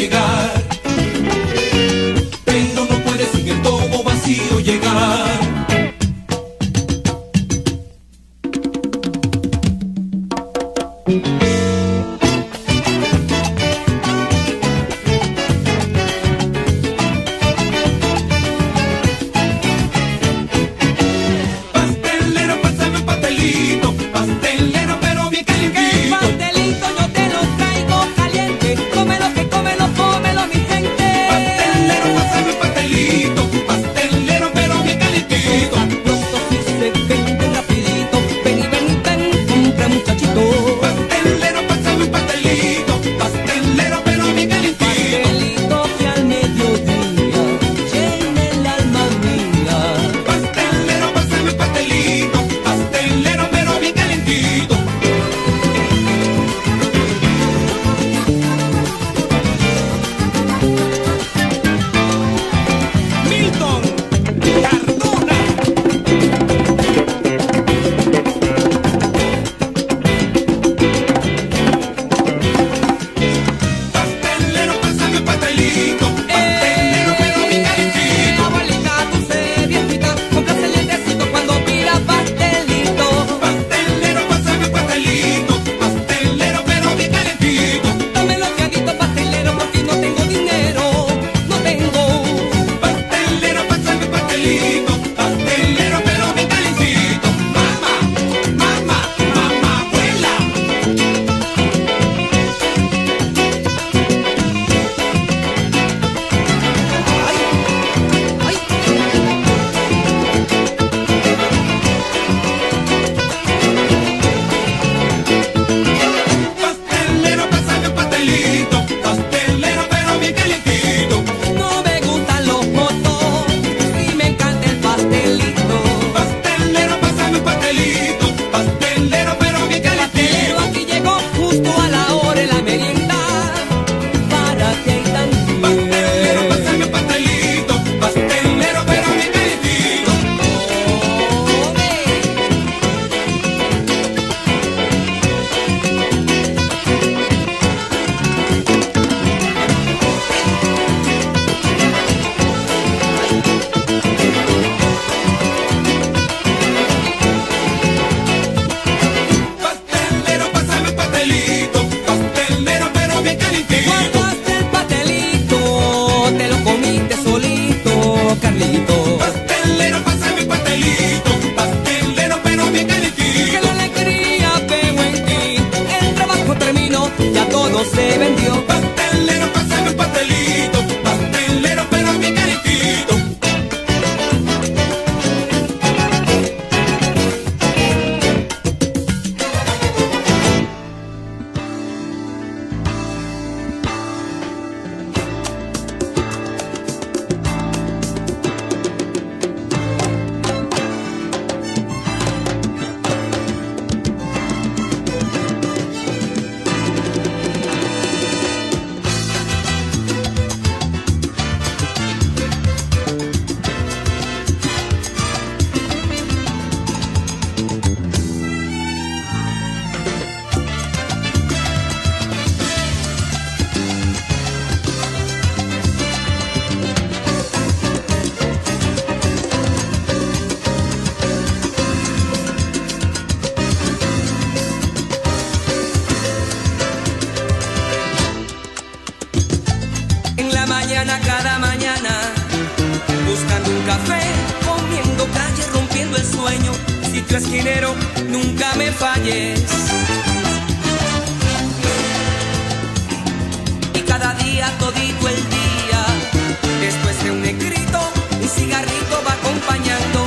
ligar. triple esquinero, nunca me falles. Y cada día, todito el día, después de un negrito, un cigarrito va acompañando.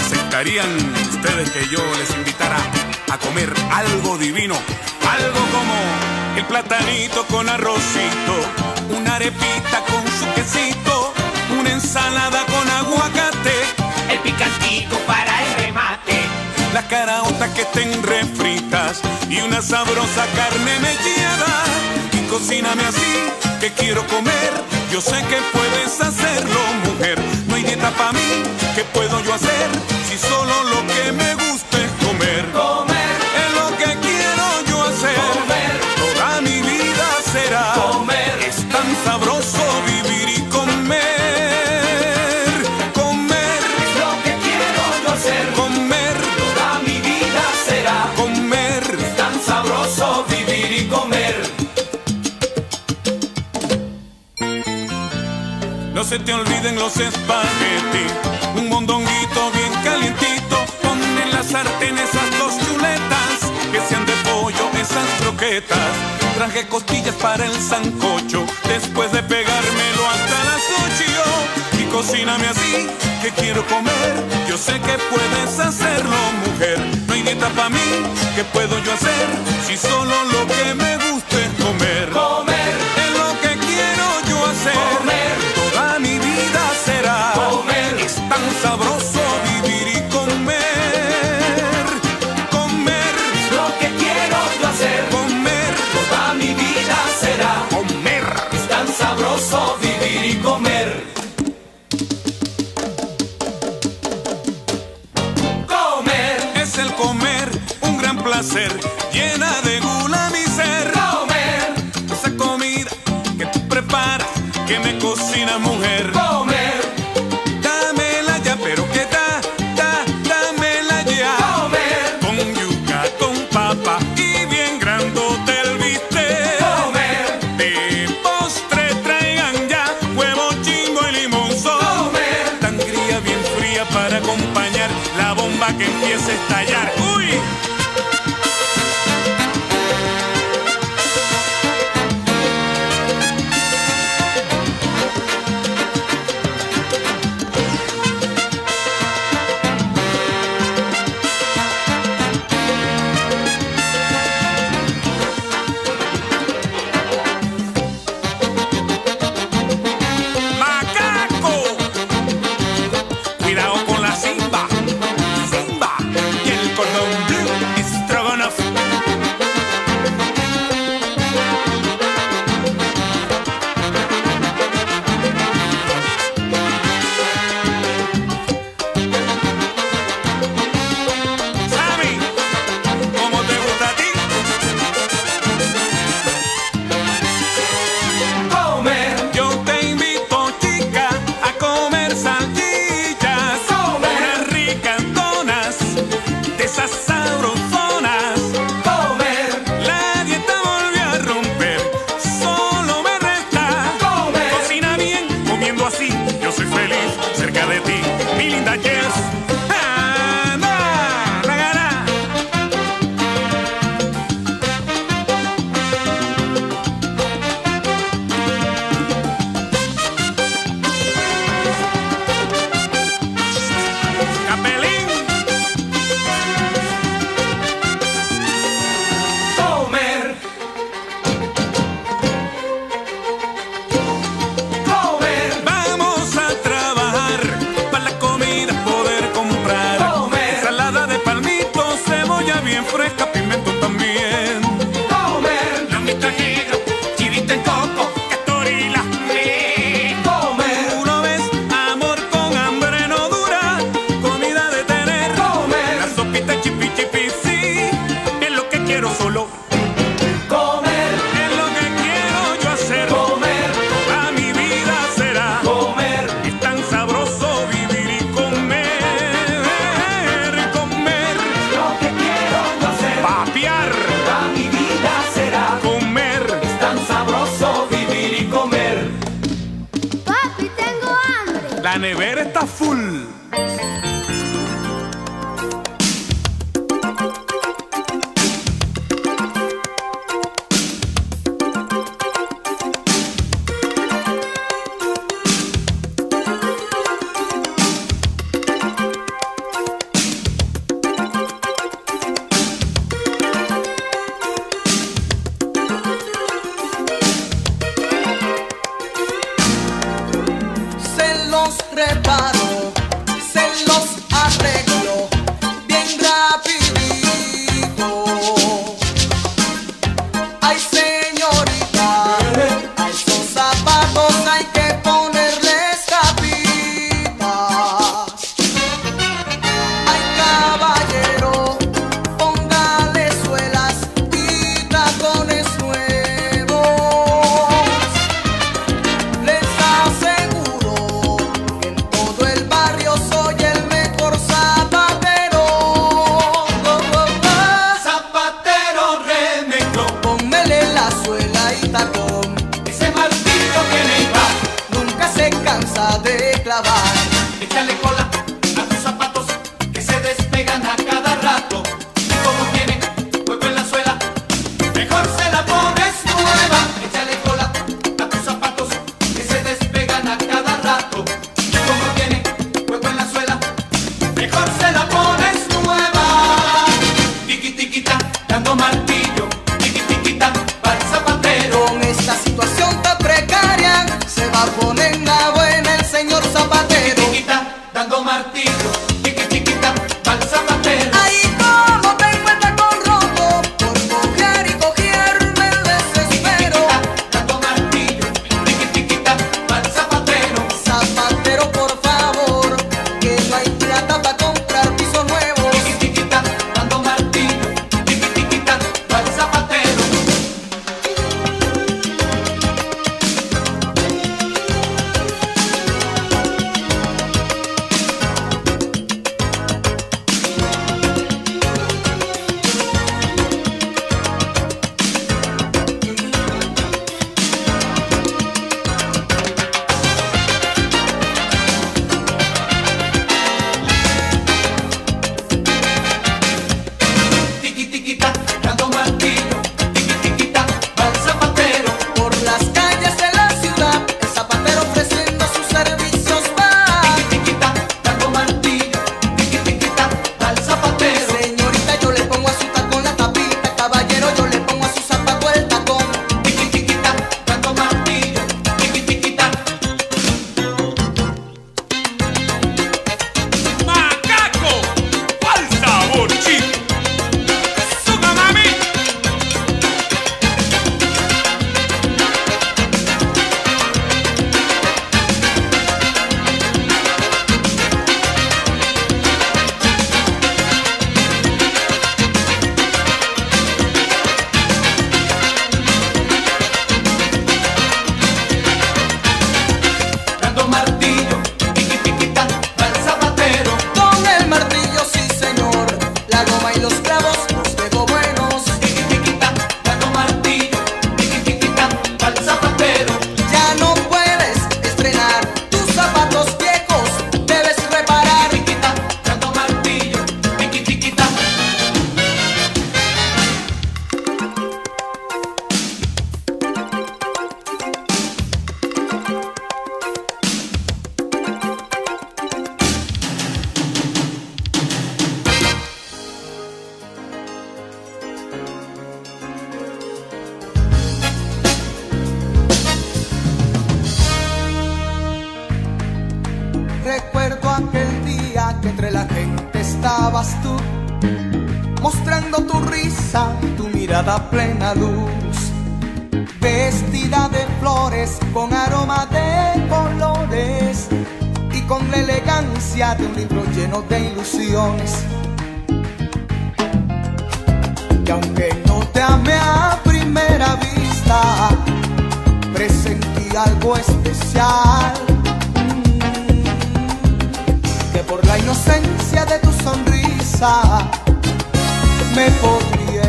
¿aceptarían ustedes que yo les invitara a comer algo divino? Algo como el platanito con arrocito, una arepita con su quesito, una ensalada con aguacate, el picantico para el remate, las caraotas que estén refritas y una sabrosa carne mellada. Y cocíname así, que quiero comer, yo sé que puedes hacerlo, mujer dieta para mí, ¿qué puedo yo hacer si solo lo que me gusta es comer. se te olviden los espaguetis. Un mondonguito bien calientito, pon en la sartén esas dos chuletas, que sean de pollo esas croquetas. Traje costillas para el sancocho, después de pegármelo hasta las ocho. Y cocíname así, que quiero comer. Yo sé que puedes hacerlo, mujer. No hay dieta para mí, que puedo yo hacer? Si solo lo que me gusta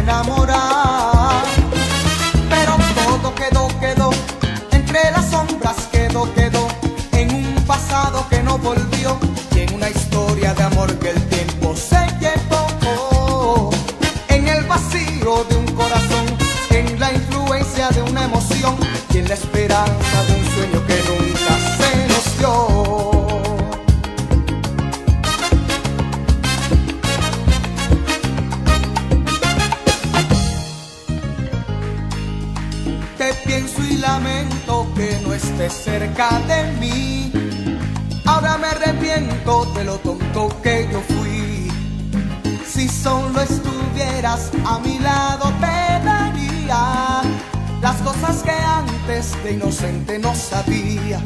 enamorar. Pero todo quedó, quedó, entre las sombras quedó, quedó, en un pasado que no volvió y en una historia de amor que el tiempo de inocente no sabía.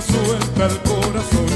Suelta el corazón.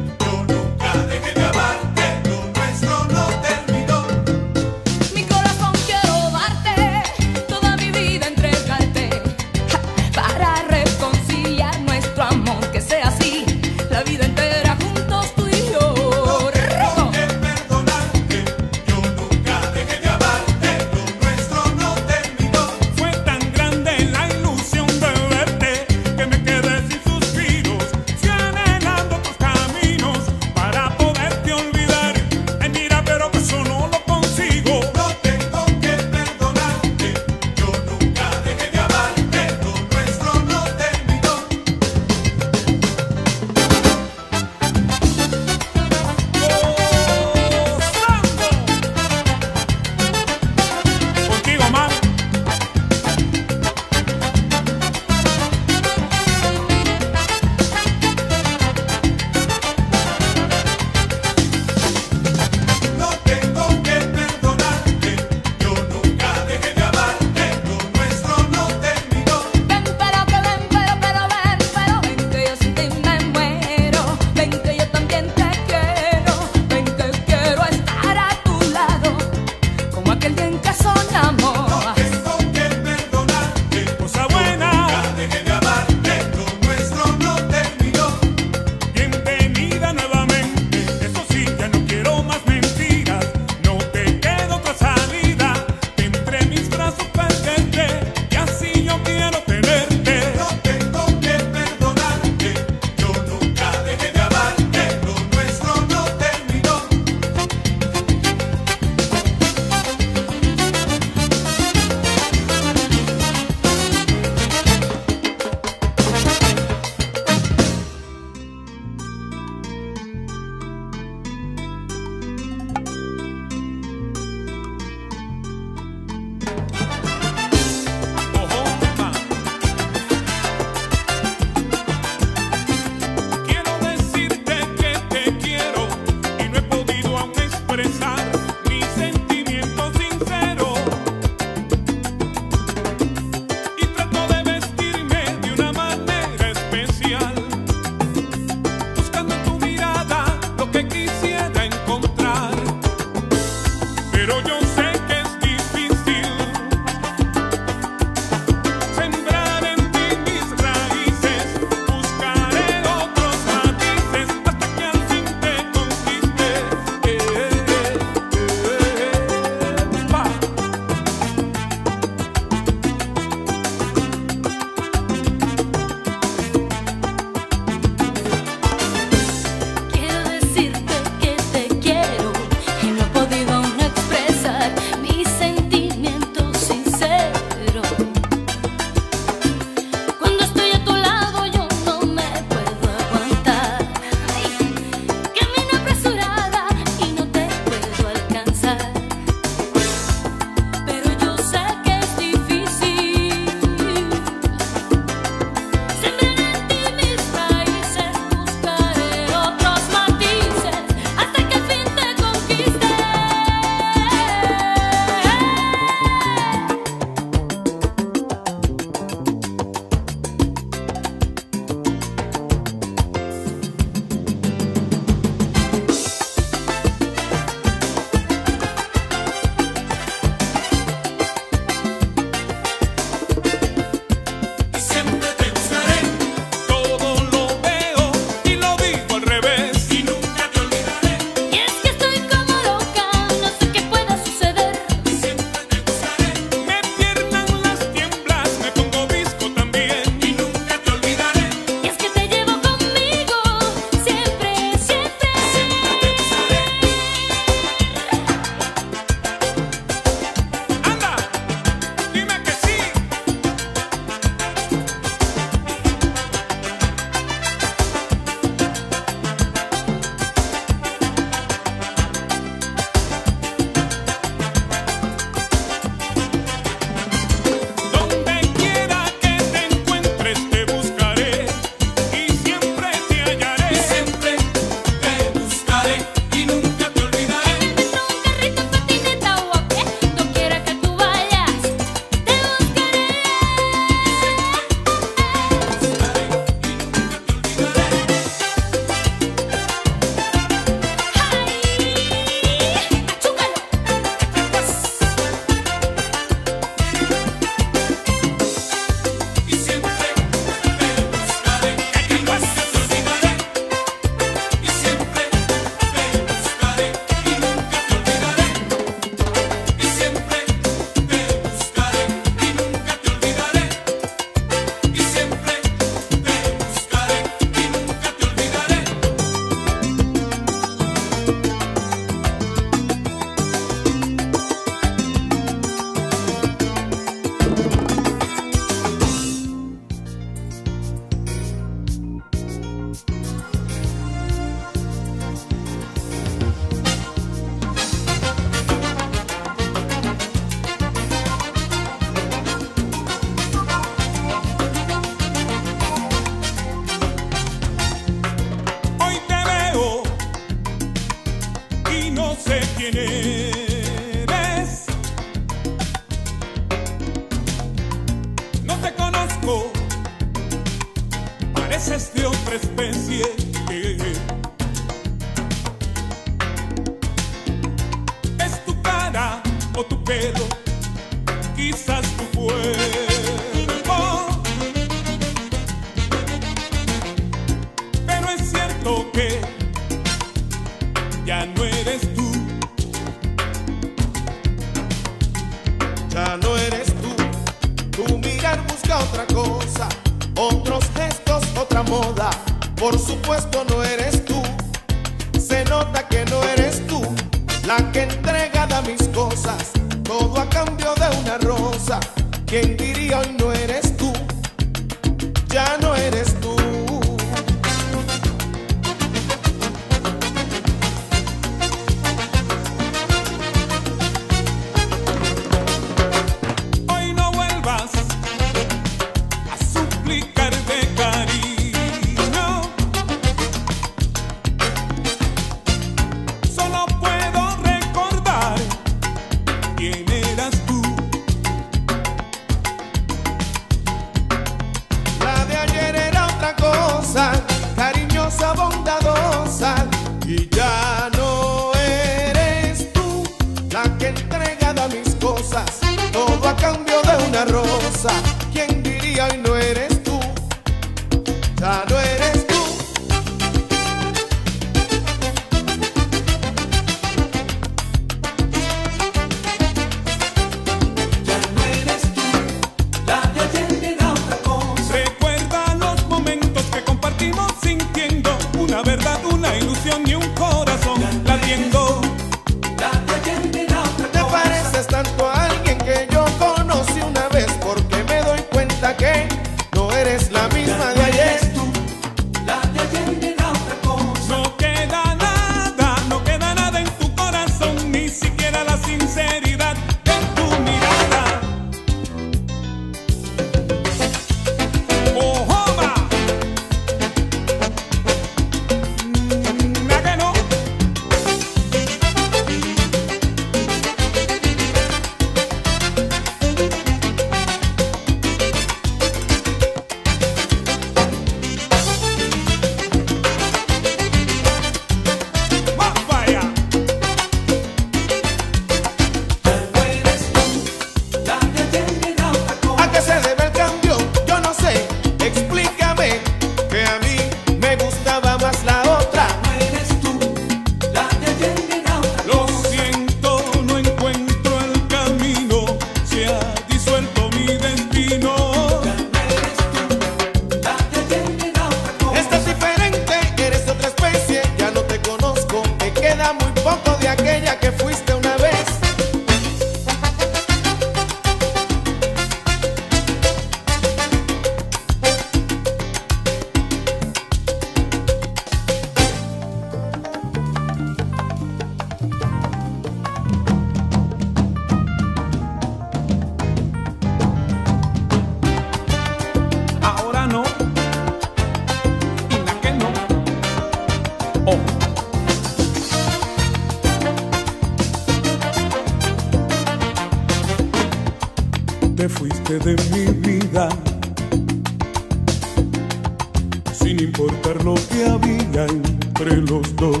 sin importar lo que había entre los dos.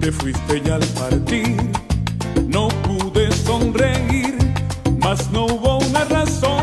Te fuiste ya al partir no pude sonreír, mas no hubo una razón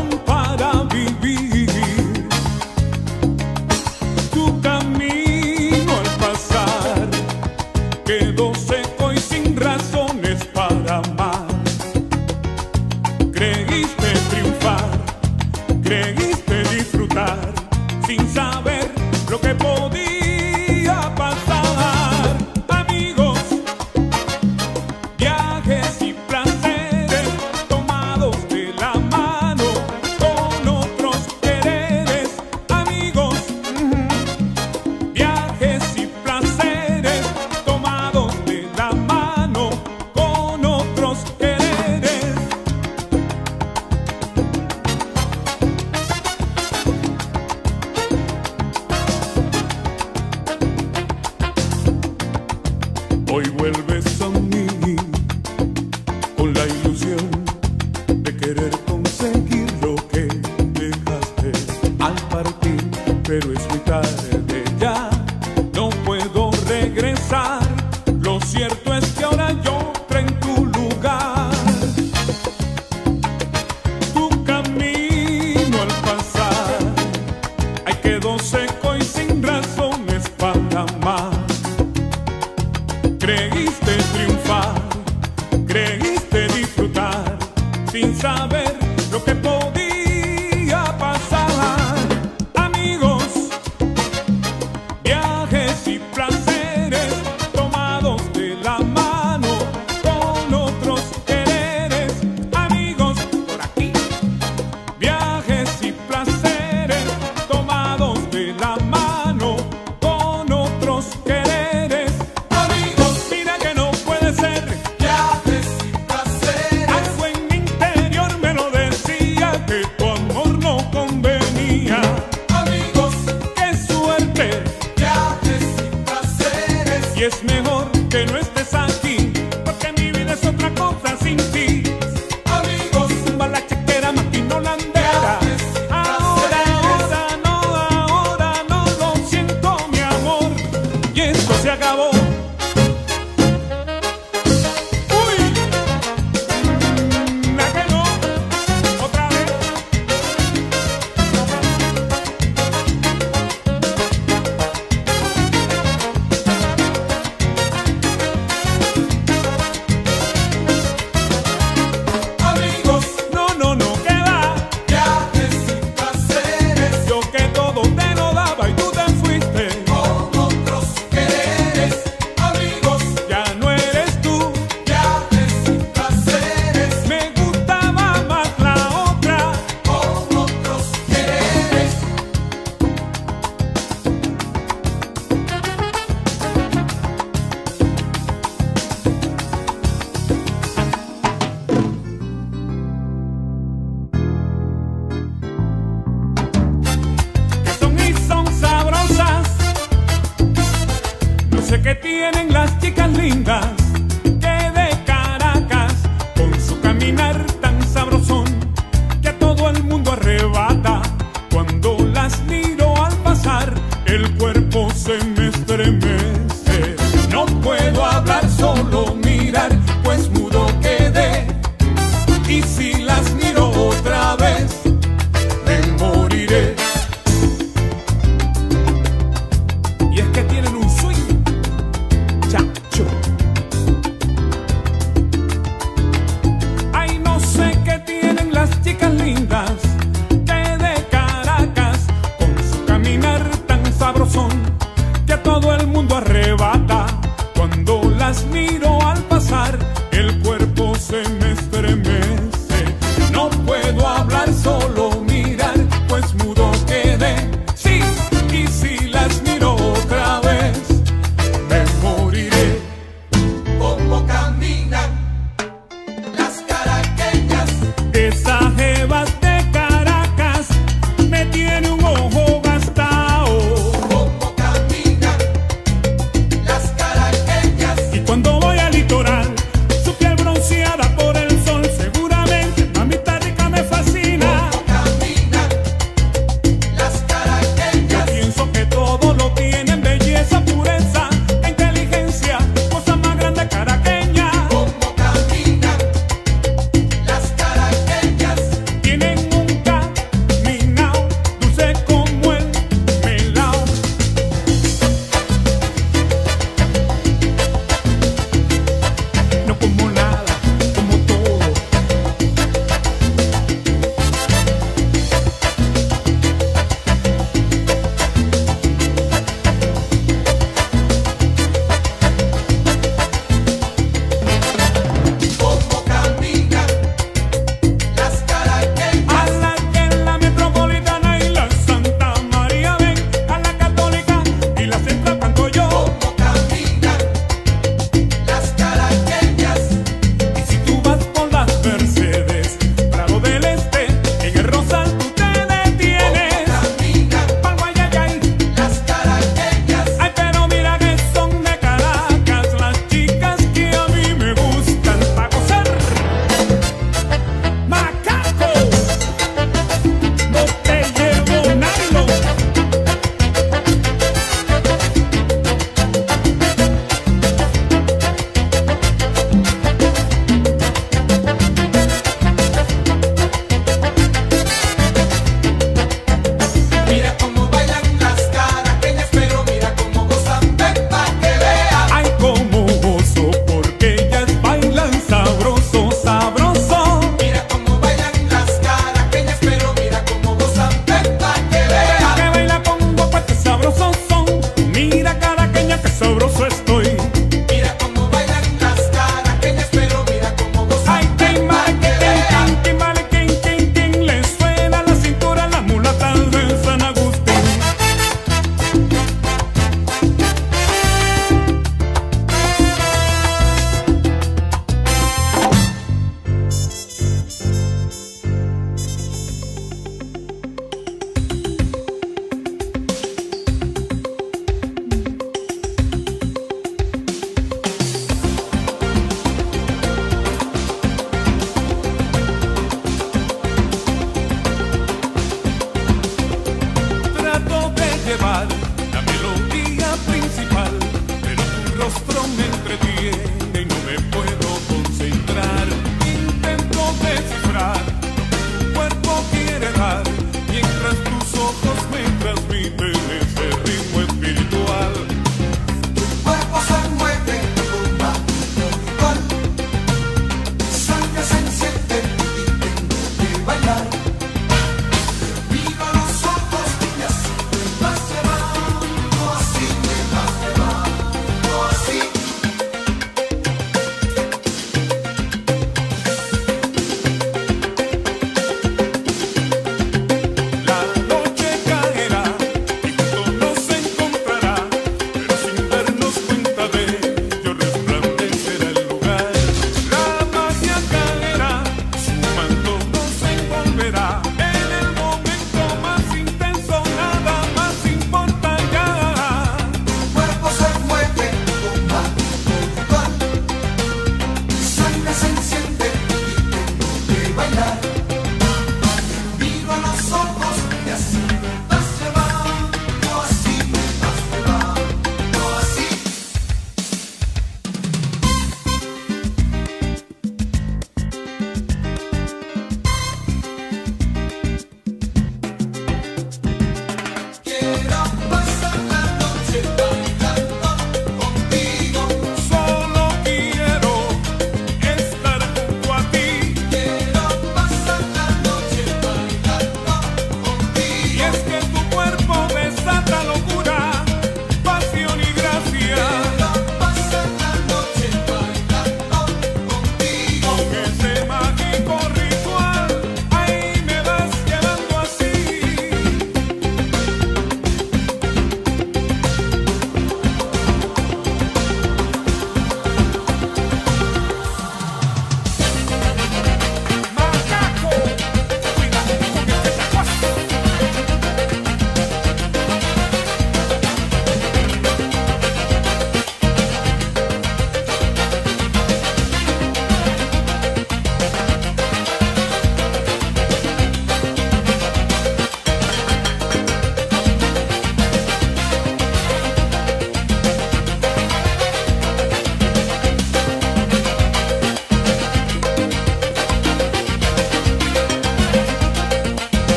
my.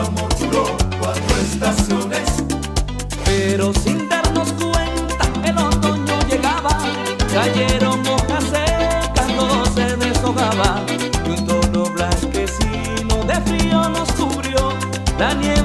Amor duró cuatro estaciones. Pero sin darnos cuenta el otoño llegaba, cayeron hojas secas, todo se deshogaba y un tono blanquecino de frío nos cubrió, la nieve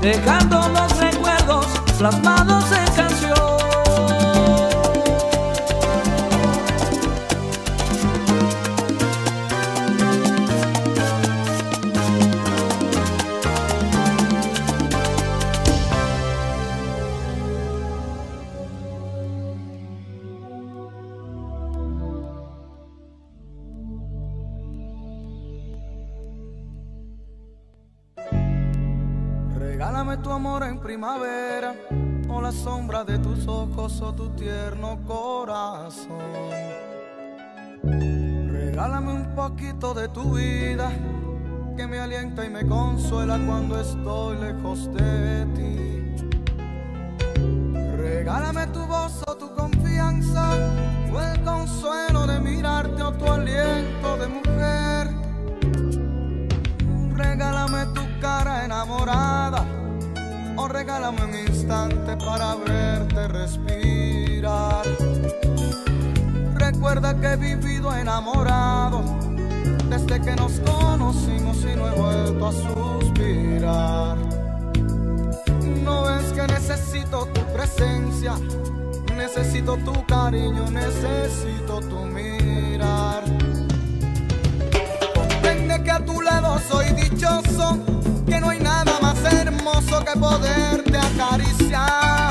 dejando los recuerdos plasmados ojos tu tierno corazón. Regálame un poquito de tu vida, que me alienta y me consuela cuando estoy lejos de ti. Regálame tu voz o tu confianza, o el consuelo de mirarte o tu aliento de mujer. Regálame tu cara enamorada regálame un instante para verte respirar. Recuerda que he vivido enamorado desde que nos conocimos y no he vuelto a suspirar. No ves que necesito tu presencia, necesito tu cariño, necesito tu mirar. Comprende que a tu lado soy dichoso, que no hay nada hermoso que poderte acariciar.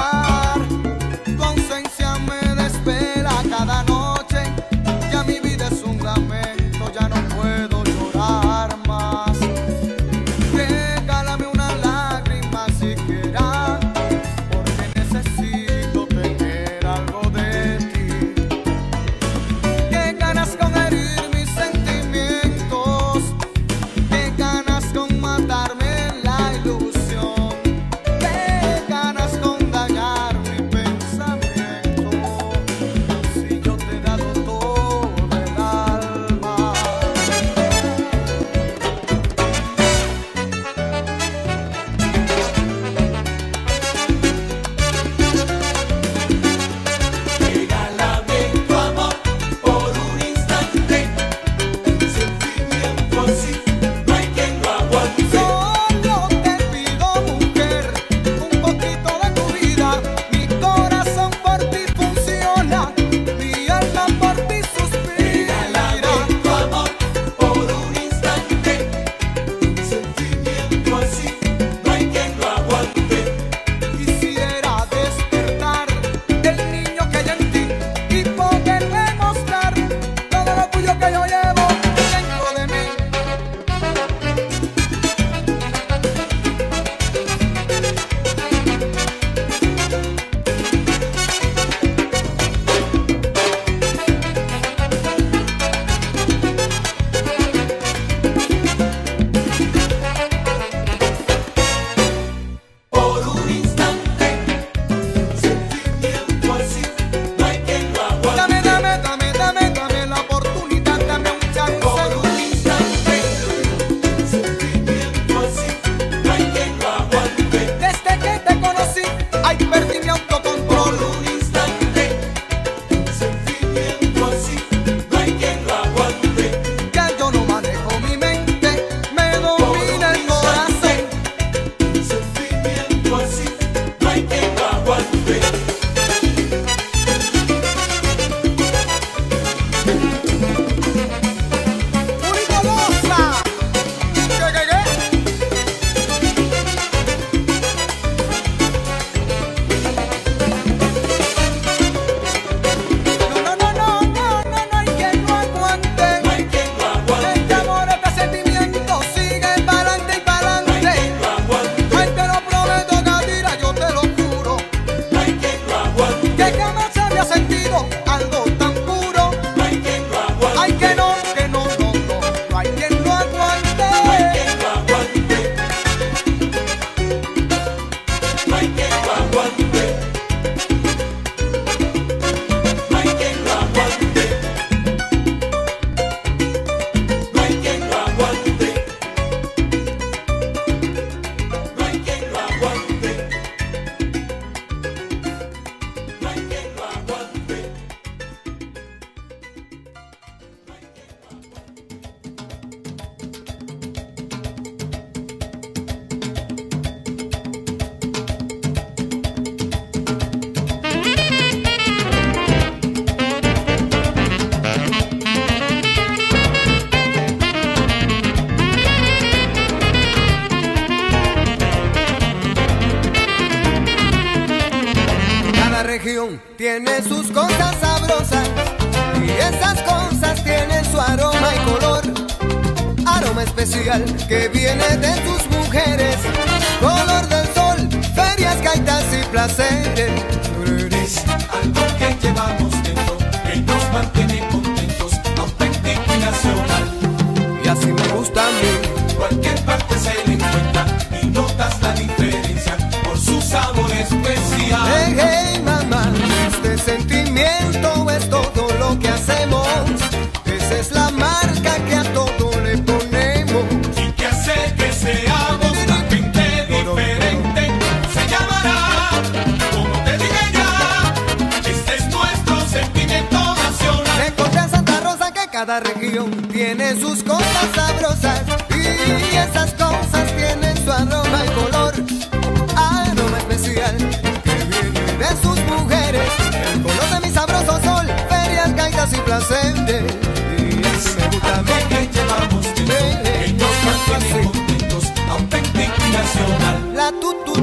sus cosas sabrosas y esas cosas tienen su aroma y color, aroma especial que viene de sus mujeres, el color de mi sabroso sol, ferias, gaitas y placeres. Y así me gusta a mí. Que llevamos tiempo, que nos mantiene contentos, auténtica y nacional. La tutu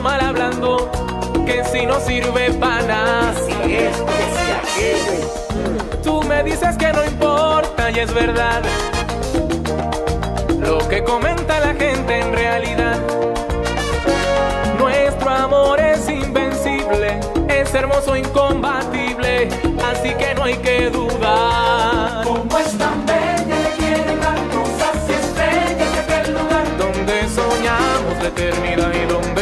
mal hablando que si no sirve para nada. Si si Tú me dices que no importa y es verdad. Lo que comenta la gente en realidad. Nuestro amor es invencible, es hermoso, incombatible, así que no hay que dudar. Como es tan bella que quiere darnos así estrellas de aquel lugar donde soñamos la eternidad y donde